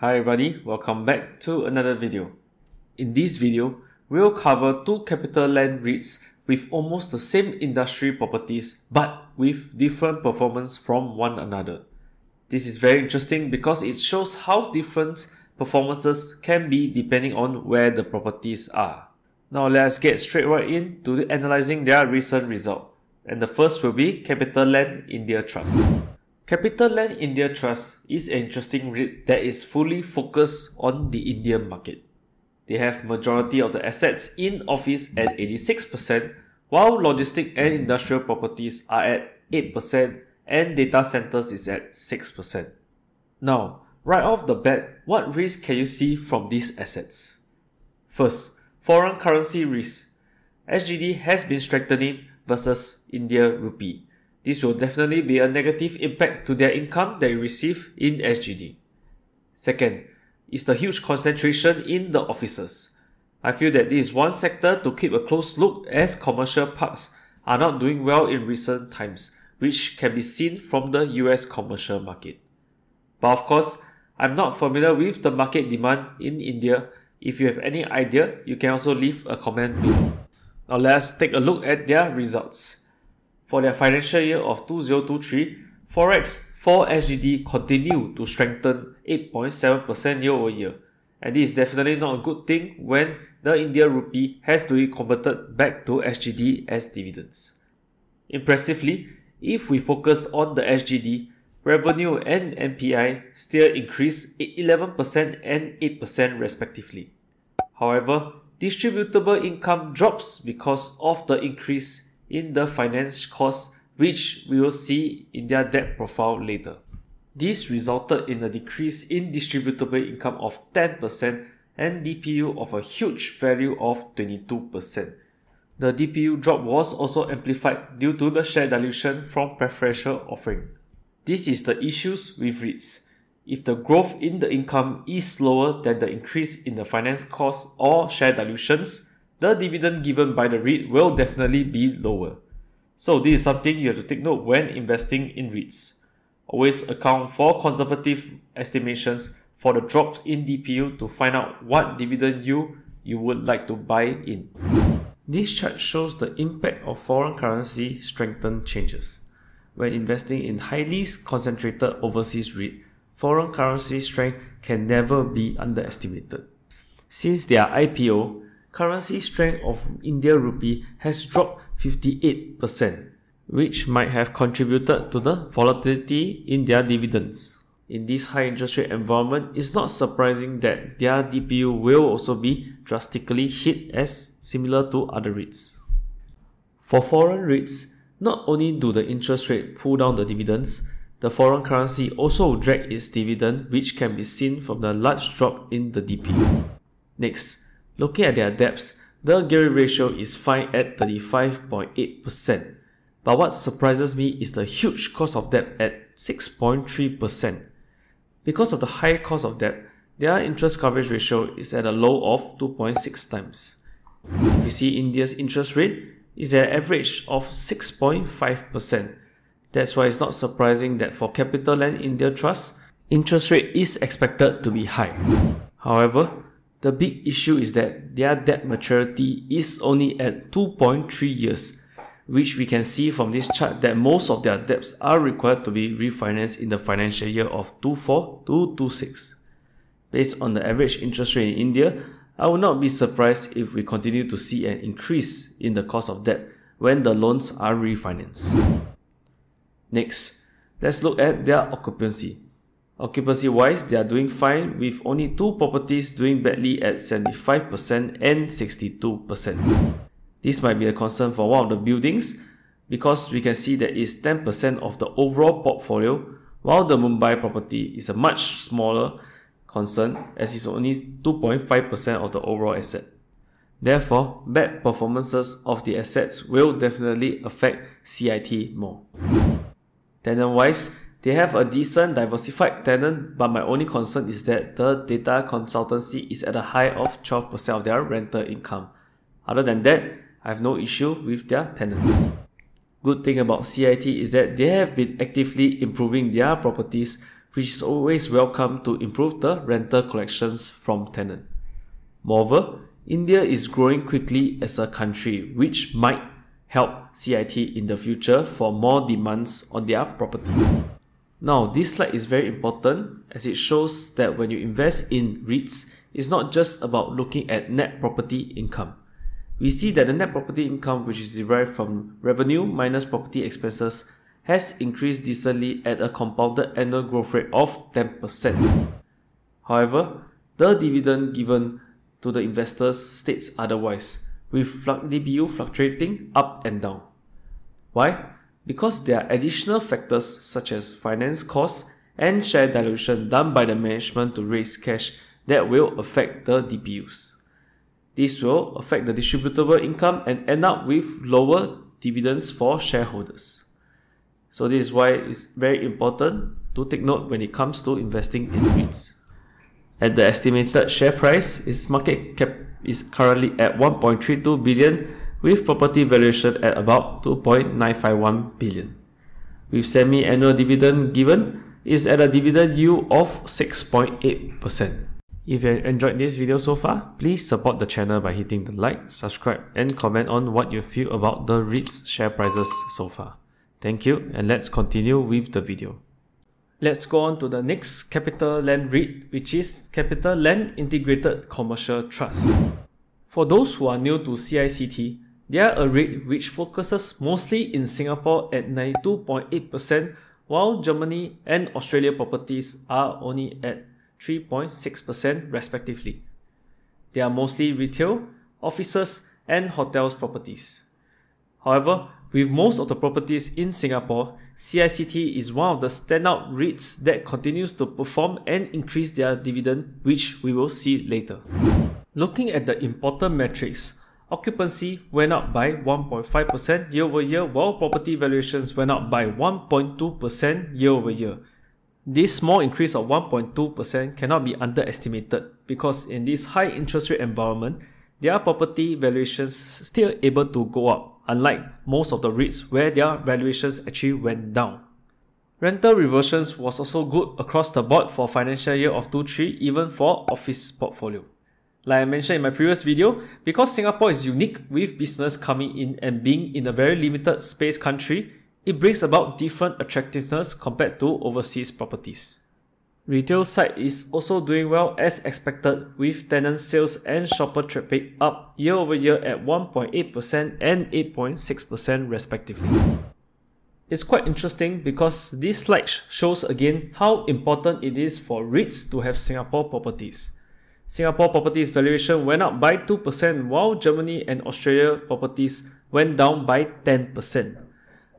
Hi everybody, welcome back to another video. In this video, we'll cover two CapitaLand REITs with almost the same industry properties but with different performance from one another. This is very interesting because it shows how different performances can be depending on where the properties are. Now let's get straight right in into analyzing their recent result. And the first will be CapitaLand India Trust. CapitaLand India Trust is an interesting REIT that is fully focused on the Indian market. They have majority of the assets in office at 86%, while logistic and industrial properties are at 8% and data centers is at 6%. Now, right off the bat, what risk can you see from these assets? First, foreign currency risk. SGD has been strengthening versus India rupee. This will definitely be a negative impact to their income they receive in SGD. Second, is the huge concentration in the offices. I feel that this is one sector to keep a close look as commercial parks are not doing well in recent times, which can be seen from the US commercial market. But of course, I'm not familiar with the market demand in India. If you have any idea, you can also leave a comment below. Now let's take a look at their results. For their financial year of 2023, Forex for SGD continued to strengthen 8.7% year over year. And this is definitely not a good thing when the Indian rupee has to be converted back to SGD as dividends. Impressively, if we focus on the SGD, revenue and NPI still increased 11% and 8% respectively. However, distributable income drops because of the increase in the finance cost which we will see in their debt profile later. This resulted in a decrease in distributable income of 10% and DPU of a huge value of 22%. The DPU drop was also amplified due to the share dilution from preferential offering. This is the issues with REITs. If the growth in the income is slower than the increase in the finance cost or share dilutions, the dividend given by the REIT will definitely be lower. So this is something you have to take note when investing in REITs. Always account for conservative estimations for the drops in DPU to find out what dividend yield you would like to buy in. This chart shows the impact of foreign currency strengthen changes. When investing in highly concentrated overseas REIT, foreign currency strength can never be underestimated. Since their IPO, currency strength of India rupee has dropped 58%, which might have contributed to the volatility in their dividends. In this high interest rate environment, it's not surprising that their DPU will also be drastically hit as similar to other REITs. For foreign REITs, not only do the interest rate pull down the dividends, the foreign currency also drag its dividend which can be seen from the large drop in the DPU. Next, looking at their debts, the gearing ratio is fine at 35.8%. But what surprises me is the huge cost of debt at 6.3%. Because of the high cost of debt, their interest coverage ratio is at a low of 2.6 times. If you see India's interest rate is at an average of 6.5%. That's why it's not surprising that for CapitaLand India Trust, interest rate is expected to be high. However, the big issue is that their debt maturity is only at 2.3 years which we can see from this chart that most of their debts are required to be refinanced in the financial year of 24 to 26. Based on the average interest rate in India, I would not be surprised if we continue to see an increase in the cost of debt when the loans are refinanced. Next, let's look at their occupancy. Occupancy wise, they are doing fine with only two properties doing badly at 75% and 62%. This might be a concern for one of the buildings because we can see that it's 10% of the overall portfolio while the Mumbai property is a much smaller concern as it's only 2.5% of the overall asset. Therefore, bad performances of the assets will definitely affect CIT more. Tenant wise, they have a decent diversified tenant, but my only concern is that the data consultancy is at a high of 12% of their rental income. Other than that, I have no issue with their tenants. Good thing about CIT is that they have been actively improving their properties which is always welcome to improve the rental collections from tenant. Moreover, India is growing quickly as a country, which might help CIT in the future for more demands on their property. Now, this slide is very important as it shows that when you invest in REITs, it's not just about looking at net property income. We see that the net property income, which is derived from revenue minus property expenses, has increased decently at a compounded annual growth rate of 10%. However, the dividend given to the investors states otherwise, with DPU fluctuating up and down. Why? Because there are additional factors such as finance costs and share dilution done by the management to raise cash that will affect the DPUs. This will affect the distributable income and end up with lower dividends for shareholders. So this is why it's very important to take note when it comes to investing in REITs. At the estimated share price, its market cap is currently at 1.32 billion with property valuation at about 2.951 billion. With semi-annual dividend given is at a dividend yield of 6.8%. If you enjoyed this video so far, please support the channel by hitting the like, subscribe and comment on what you feel about the REITs share prices so far. Thank you and let's continue with the video. Let's go on to the next CapitaLand REIT, which is CapitaLand Integrated Commercial Trust. For those who are new to CICT, they are a rate which focuses mostly in Singapore at 92.8%, while Germany and Australia properties are only at 3.6% respectively. They are mostly retail, offices, and hotels properties. However, with most of the properties in Singapore, CICT is one of the standout REITs that continues to perform and increase their dividend, which we will see later. Looking at the important metrics, occupancy went up by 1.5% year over year, while property valuations went up by 1.2% year over year. This small increase of 1.2% cannot be underestimated because in this high interest rate environment, their property valuations still able to go up unlike most of the REITs where their valuations actually went down. Rental reversions was also good across the board for financial year of 23 even for office portfolio. Like I mentioned in my previous video, because Singapore is unique with business coming in and being in a very limited space country, it brings about different attractiveness compared to overseas properties. Retail side is also doing well as expected with tenant sales and shopper traffic up year over year at 1.8% and 8.6% respectively. It's quite interesting because this slide shows again how important it is for REITs to have Singapore properties. Singapore properties valuation went up by 2% while Germany and Australia properties went down by 10%.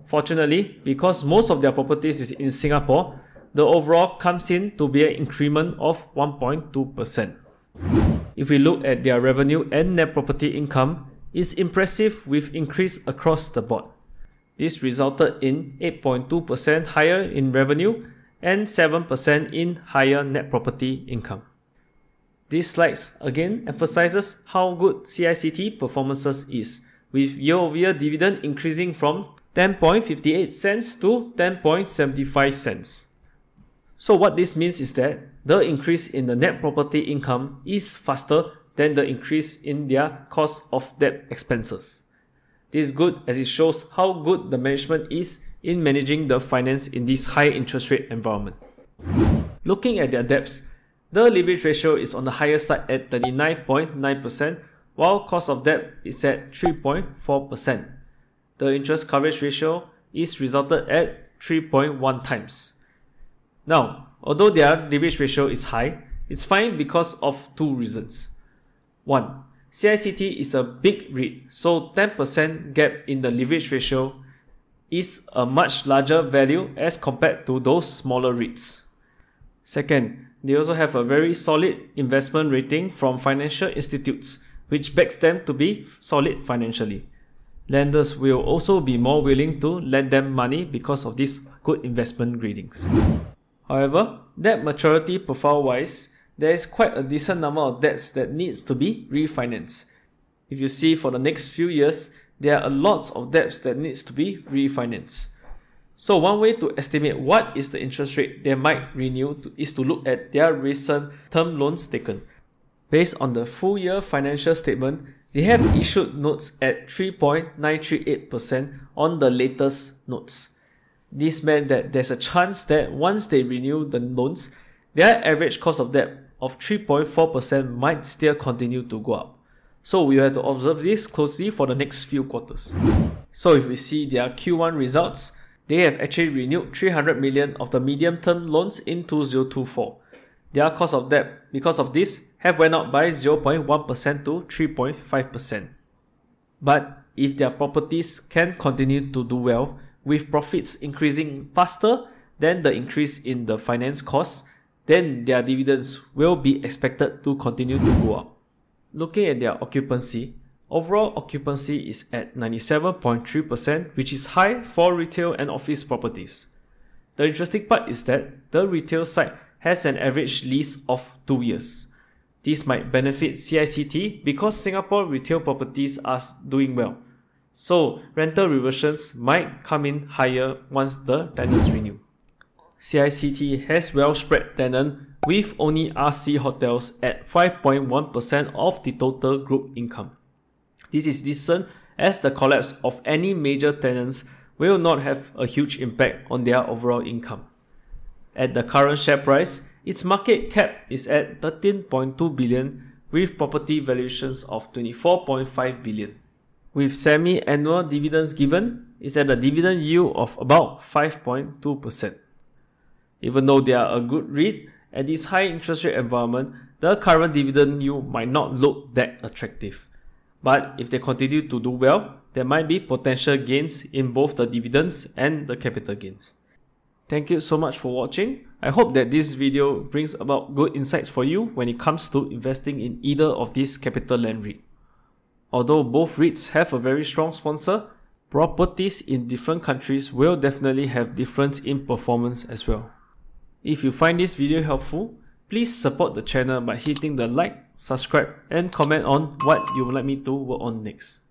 Fortunately, because most of their properties is in Singapore, the overall comes in to be an increment of 1.2%. If we look at their revenue and net property income, it's impressive with increase across the board. This resulted in 8.2% higher in revenue and 7% in higher net property income. This slides again emphasizes how good CICT performances is, with year-over-year dividend increasing from 10.58 cents to 10.75 cents. So what this means is that the increase in the net property income is faster than the increase in their cost of debt expenses. This is good as it shows how good the management is in managing the finance in this high interest rate environment. Looking at their debts, the leverage ratio is on the higher side at 39.9%, while cost of debt is at 3.4%. The interest coverage ratio is resulted at 3.1 times. Now, although their leverage ratio is high, it's fine because of two reasons. One, CICT is a big REIT, so 10% gap in the leverage ratio is a much larger value as compared to those smaller REITs. Second, they also have a very solid investment rating from financial institutes, which backs them to be solid financially. Lenders will also be more willing to lend them money because of these good investment ratings. However, debt maturity profile wise, there is quite a decent number of debts that needs to be refinanced. If you see for the next few years, there are lots of debts that needs to be refinanced. So one way to estimate what is the interest rate they might renew to, is to look at their recent term loans taken. Based on the full year financial statement, they have issued notes at 3.938% on the latest notes. This meant that there's a chance that once they renew the loans, their average cost of debt of 3.4% might still continue to go up. So we have to observe this closely for the next few quarters. So if we see their Q1 results, they have actually renewed 300 million of the medium-term loans in 2024. Their cost of debt, because of this, have went up by 0.1% to 3.5%. But if their properties can continue to do well, with profits increasing faster than the increase in the finance costs, then their dividends will be expected to continue to go up. Looking at their occupancy, overall occupancy is at 97.3%, which is high for retail and office properties. The interesting part is that the retail side has an average lease of 2 years. This might benefit CICT because Singapore retail properties are doing well. So rental reversions might come in higher once the tenants renew. CICT has well spread tenant with only RC hotels at 5.1% of the total group income. This is decent as the collapse of any major tenants will not have a huge impact on their overall income. At the current share price, its market cap is at 13.2 billion with property valuations of 24.5 billion. With semi-annual dividends given, it's at a dividend yield of about 5.2%. Even though they are a good read, at this high interest rate environment, the current dividend yield might not look that attractive. But if they continue to do well, there might be potential gains in both the dividends and the capital gains. Thank you so much for watching. I hope that this video brings about good insights for you when it comes to investing in either of these CapitaLand REIT. Although both REITs have a very strong sponsor, properties in different countries will definitely have difference in performance as well. If you find this video helpful, please support the channel by hitting the like, subscribe and comment on what you would like me to work on next.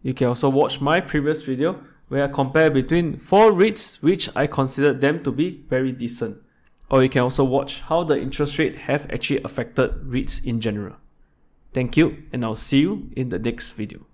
You can also watch my previous video where I compare between 4 REITs which I consider them to be very decent. Or you can also watch how the interest rate have actually affected REITs in general. Thank you and I'll see you in the next video.